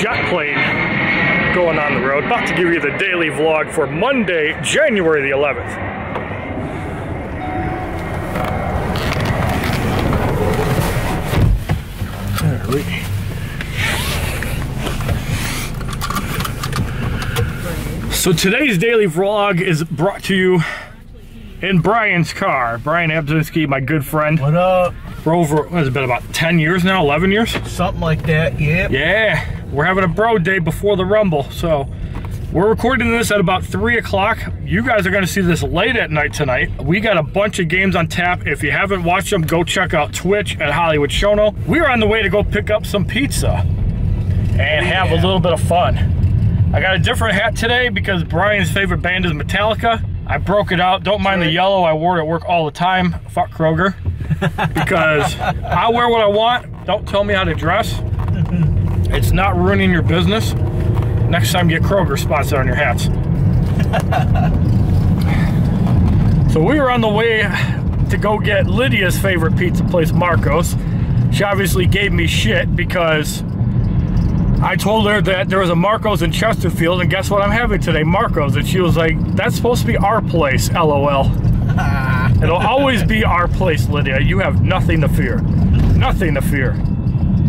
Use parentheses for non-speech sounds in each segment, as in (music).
jet plane going on the road. About to give you the daily vlog for Monday, January the 11th. There we So today's daily vlog is brought to you in Brian's car. Brian Apczinski, my good friend. What up? We're over, what has it been, about 10 years now, 11 years? Something like that, yeah. Yeah, we're having a bro day before the Rumble, so we're recording this at about 3 o'clock. You guys are going to see this late at night tonight. We got a bunch of games on tap. If you haven't watched them, go check out Twitch at Hollywood Shono. We are on the way to go pick up some pizza and have a little bit of fun. I got a different hat today because Brian's favorite band is Metallica. I broke it out. Don't mind the yellow. I wore it at work all the time. Fuck Kroger. because (laughs) I wear what I want. Don't tell me how to dress. It's not ruining your business. Next time get Kroger spots on your hats. (laughs) so we were on the way to go get Lydia's favorite pizza place, Marco's. She obviously gave me shit because I told her that there was a Marco's in Chesterfield, and guess what I'm having today? Marco's. And she was like, that's supposed to be our place, lol. (laughs) It'll always be our place, Lydia. You have nothing to fear. Nothing to fear.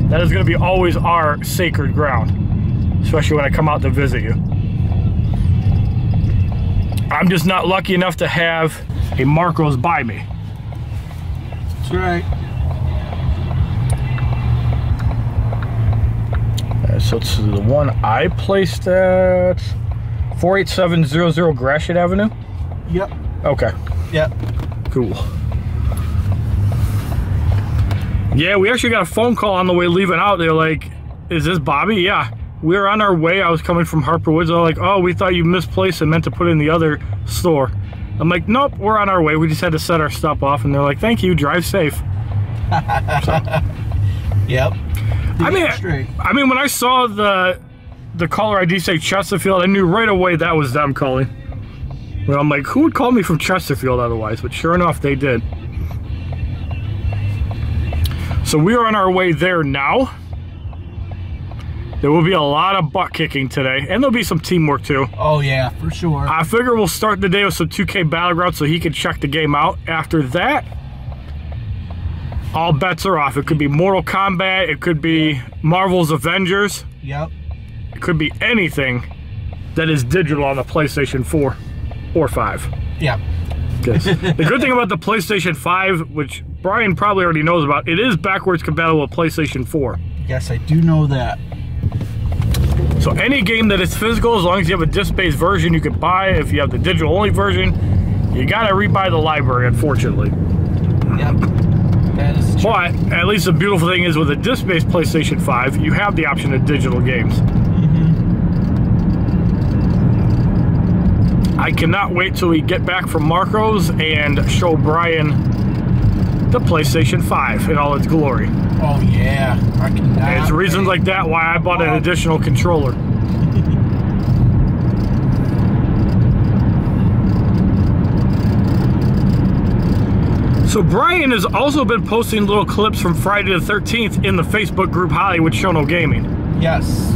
That is going to be always our sacred ground, especially when I come out to visit you. I'm just not lucky enough to have a Marco's by me. That's right. Uh, so it's the one I placed at 48700 Gratiot Avenue. Yep. Okay, Yep. cool. Yeah, we actually got a phone call on the way leaving out. They're like, is this Bobby? Yeah. We were on our way. I was coming from Harper Woods. They're like, oh, we thought you misplaced and meant to put it in the other store. I'm like, nope, we're on our way. We just had to set our stop off. And they're like, thank you, drive safe. (laughs) Yep. I mean, straight. I mean, when I saw the the caller ID say Chesterfield, I knew right away that was them calling. Well, I'm like, who would call me from Chesterfield otherwise? But sure enough, they did. So we are on our way there now. There will be a lot of butt kicking today, and there'll be some teamwork too. Oh yeah, for sure. I figure we'll start the day with some 2K Battleground so he can check the game out. After that, all bets are off. It could be Mortal Kombat, it could be Marvel's Avengers, yep. it could be anything that is digital on the PlayStation 4 or 5. Yep. 'Cause (laughs) the good thing about the PlayStation 5, which Brian probably already knows about, it is backwards compatible with PlayStation 4. Yes, I do know that. So any game that is physical, as long as you have a disc-based version, you can buy. If you have the digital-only version, you gotta rebuy the library, unfortunately. Yep. That is true. But at least the beautiful thing is with a disc-based PlayStation 5, you have the option of digital games. Mm-hmm. I cannot wait till we get back from Marco's and show Brian the PlayStation 5 in all its glory. Oh yeah. I cannot. And it's reasons like that why I bought an additional controller. (laughs) So Brian has also been posting little clips from Friday the 13th in the Facebook group Hollywood Shono Gaming. Yes.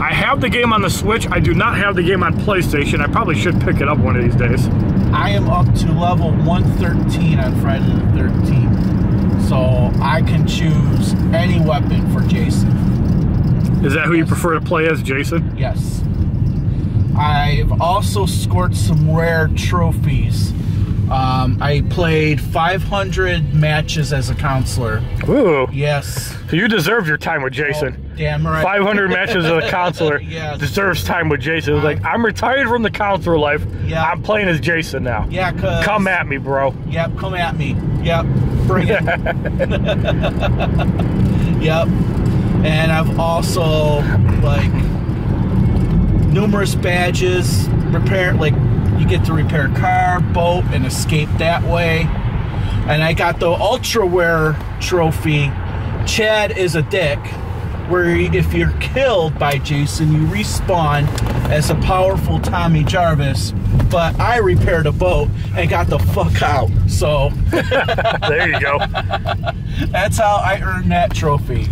I have the game on the Switch. I do not have the game on PlayStation. I probably should pick it up one of these days. I am up to level 113 on Friday the 13th. So I can choose any weapon for Jason. Is that who you prefer to play as, Jason? Yes. I've also scored some rare trophies. Um, I played 500 matches as a counselor. Ooh. Yes. So you deserve your time with Jason. Damn right. 500 (laughs) matches as a counselor (laughs) Yes. deserves time with Jason. It's like, I'm retired from the counselor life. Yeah. I'm playing as Jason now. Yeah, cause Come at me, bro. Yep, come at me. Yep, bring it. (laughs) yep. And I've also like numerous badges. Repair like you get to repair car, boat, and escape that way. And I got the ultra rare trophy. Chad is a dick. where if you're killed by Jason, you respawn as a powerful Tommy Jarvis. But I repaired a boat and got the fuck out. So (laughs) there you go. (laughs) that's how I earned that trophy.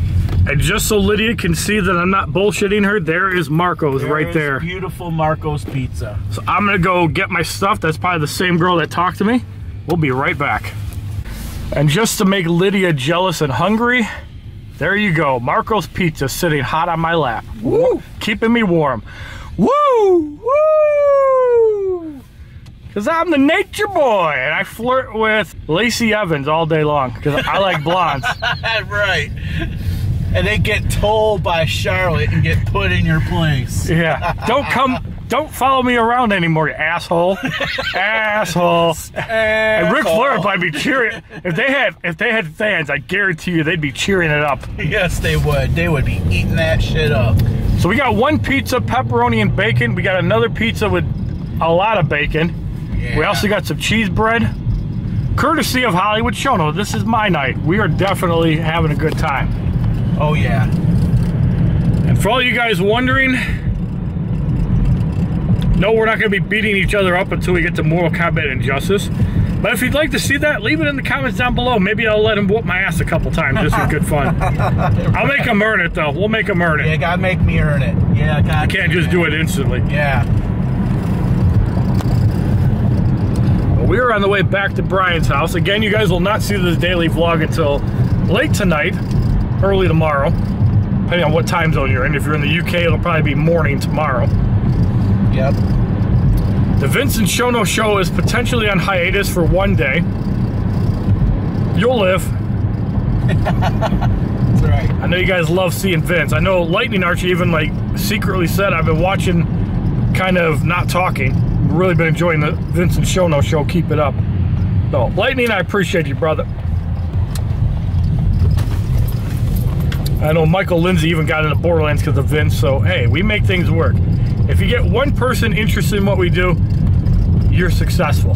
And just so Lydia can see that I'm not bullshitting her, there is Marco's There right is there. Beautiful Marco's Pizza. So I'm gonna go get my stuff. That's probably the same girl that talked to me. We'll be right back. And just to make Lydia jealous and hungry, there you go. Marco's Pizza sitting hot on my lap. Woo! Keeping me warm. Woo! Woo! Because I'm the nature boy and I flirt with Lacey Evans all day long because I like blondes. (laughs) right. And they get told by Charlotte and get put in your place. Yeah. Don't come, don't follow me around anymore, you asshole. asshole. And Ric Flair would be cheering. If they had if they had fans, I guarantee you they'd be cheering it up. Yes, they would. They would be eating that shit up. So we got one pizza, pepperoni and bacon. We got another pizza with a lot of bacon. We also got some cheese bread. Courtesy of Hollywood Shono. This is my night. We are definitely having a good time. Oh yeah. And for all you guys wondering, no, we're not going to be beating each other up until we get to Mortal Kombat Injustice. But if you'd like to see that, leave it in the comments down below. Maybe I'll let him whoop my ass a couple times just for good fun. (laughs) I'll make him earn it, though. We'll make him earn it. Yeah, gotta make me earn it. Yeah, God. Can't just do it instantly. Yeah. We are on the way back to Brian's house. Again, you guys will not see this daily vlog until late tonight, early tomorrow, depending on what time zone you're in. If you're in the UK, it'll probably be morning tomorrow. Yep. The Vincent Shono show is potentially on hiatus for one day. You'll live. (laughs) That's right. I know you guys love seeing Vince. I know Lightning Archie even like secretly said I've been watching, kind of not talking. Really been enjoying the Vincent Shono show. Keep it up. So Lightning, I appreciate you, brother. I know Michael Lindsay even got into Borderlands because of Vince. So hey, we make things work. If you get one person interested in what we do, you're successful.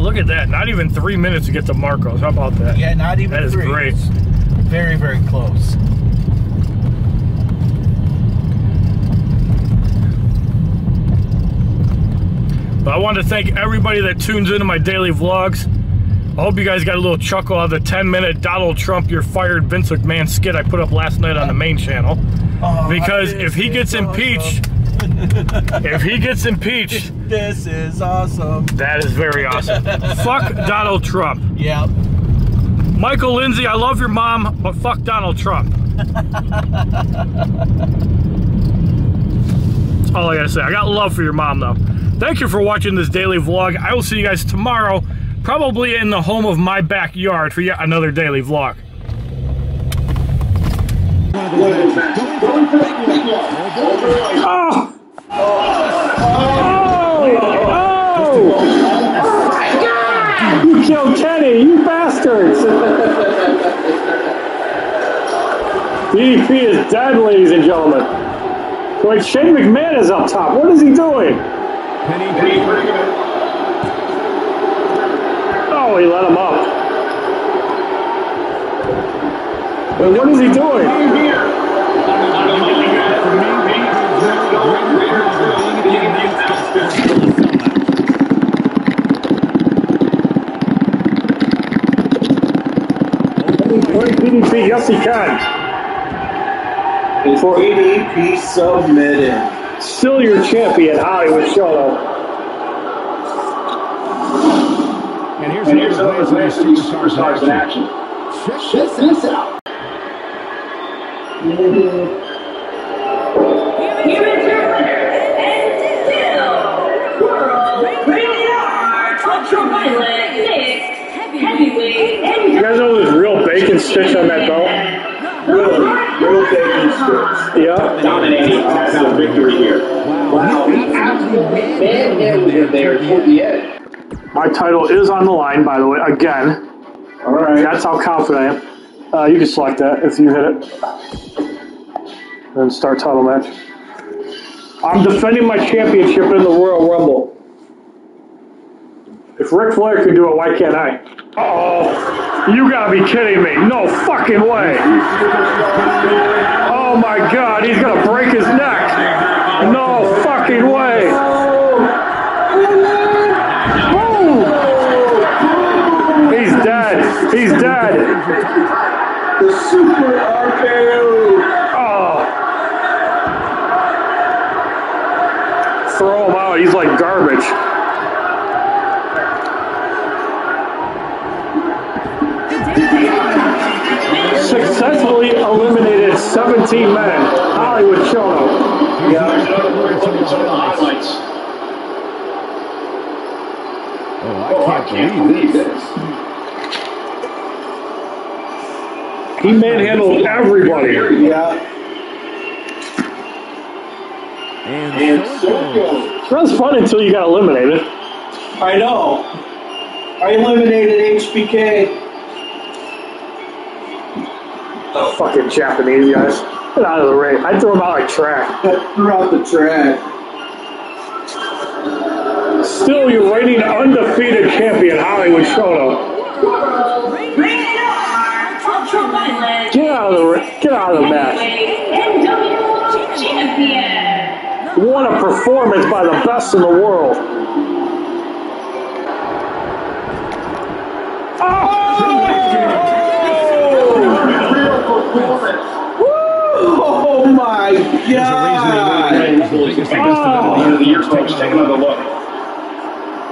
Look at that. Not even three minutes to get to Marco's. How about that? Yeah, not even That is three. great. It's Very, very close. But I want to thank everybody that tunes into my daily vlogs. I hope you guys got a little chuckle out of the 10 minute Donald Trump, you're fired Vince McMahon skit I put up last night on the main channel. Oh, Because if he gets awesome. impeached, if he gets impeached, (laughs) This is awesome. that is very awesome. fuck Donald Trump. Yep. Michael Lindsay, I love your mom, but fuck Donald Trump. That's all I gotta say. I got love for your mom, though. Thank you for watching this daily vlog. I will see you guys tomorrow, probably in the home of my backyard for yet another daily vlog. Oh! Oh! Oh! You killed Kenny, you bastards! (laughs) DDP is dead, ladies and gentlemen. Wait, Shane McMahon is up top. What is he doing? He let him up. Wait, what is he doing? DDP, yes he can. For EDP submitted. Still your champion, Hollywood Show. And here's And here's another another glance glance at at these these superstars superstars in in action. action. Check this out. Here is your winner, and still world premier ultraviolet mixed heavyweight You guys know there's real bacon stitch on that belt? Really, real bacon strips. Yeah. Dominating path to victory here. Wow, he absolutely manhandled him there toward the end. My title is on the line, by the way, again. All right. That's how confident I am. Uh, you can select that if you hit it. Then start title match. I'm defending my championship in the Royal Rumble. If Ric Flair could do it, why can't I? Oh, you gotta be kidding me. No fucking way. Oh my god, he's gonna break his neck. No fucking way. He's dead. He's dead. The super RKO. Oh. Throw him out. He's like garbage. Successfully eliminated 17 men. Hollywood Shono. Yeah, there's another look at some of the highlights. Oh, Oh, I can't believe this. He manhandled everybody. Yeah. And, And so so it goes. goes. That was fun until you got eliminated. I know. I eliminated HBK. Oh, fucking Japanese guys. Get out of the ring. I threw him out like track. throughout the track. Still, you're reigning undefeated champion, Hollywood Shono. Rated R Ultraviolet. Get out of the ring. Get out of the match. NWO Champion. What a performance by the best in the world. Real performance. Oh my god! Biggest Oh. End of the year, folks. Take another look.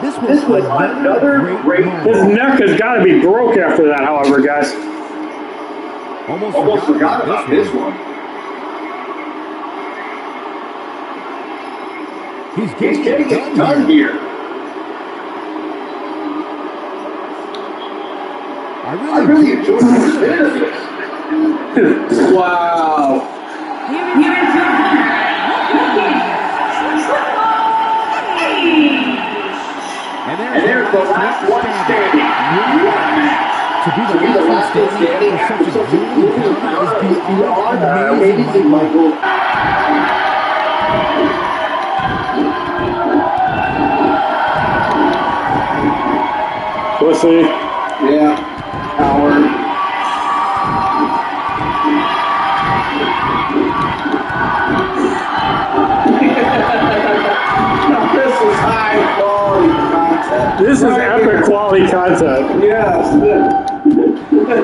This was, This was another great His neck has got to be broke after that, however, guys. Almost, Almost forgot about this one. He's He's getting, getting it it done here. I really, I really enjoyed every minute of this. Wow. Here is your winner. And there's, And there's the last one standing. What a match. To be the, last one standing after such a grueling encounter is beyond amazing, Michael. Pussy. Yeah. Howard. (laughs) this is high quality content. This is epic quality content. Yes. We've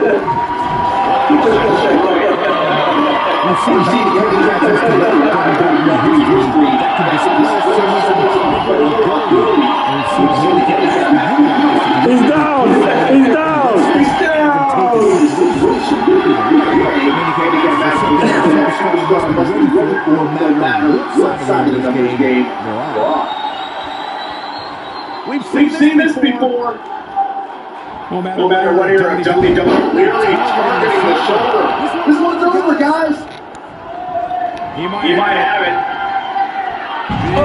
seen We've seen this before. No matter, No matter what era, WWE clearly targeting the shoulder. This one's over, guys. He might, You might have it. Oh,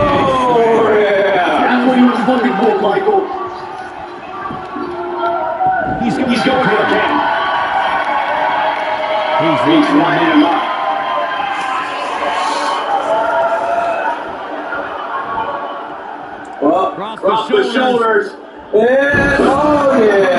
oh yeah. That's what he was looking for, Michael. He's going, He's going for again. again. He's He's lining him up. Well, Cross Drop the the shoulders. shoulders. and oh yeah.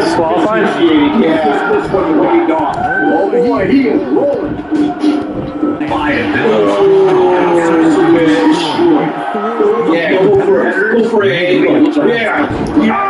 disqualified? Yeah, this one. Oh boy, he is rolling. Yeah, go for it. Go for it. Yeah.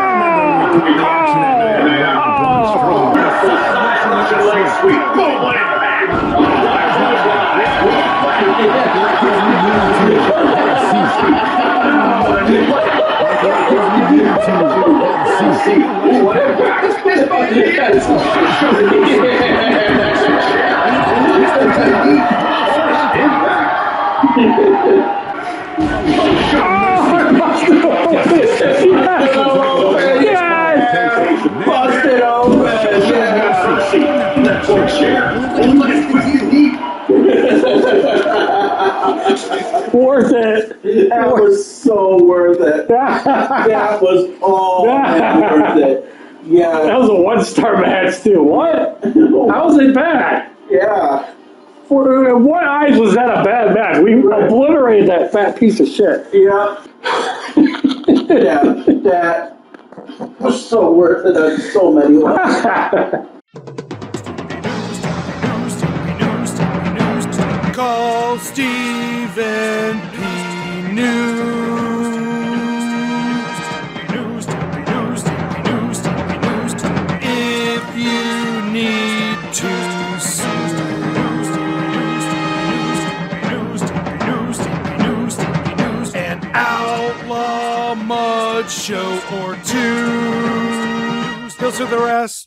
Busted open. (laughs) Worth it. That was so worth it. That (laughs) was all worth it. Yeah, That was a one star match too. What? (laughs) How was it bad? yeah, For uh, in what eyes was that a bad match? We obliterated that fat piece of shit. yeah. (laughs) Yeah, that was so worth it on so many levels. Call Stephen P. News. If you need to sue an outlaw mud show or two, filter the rest.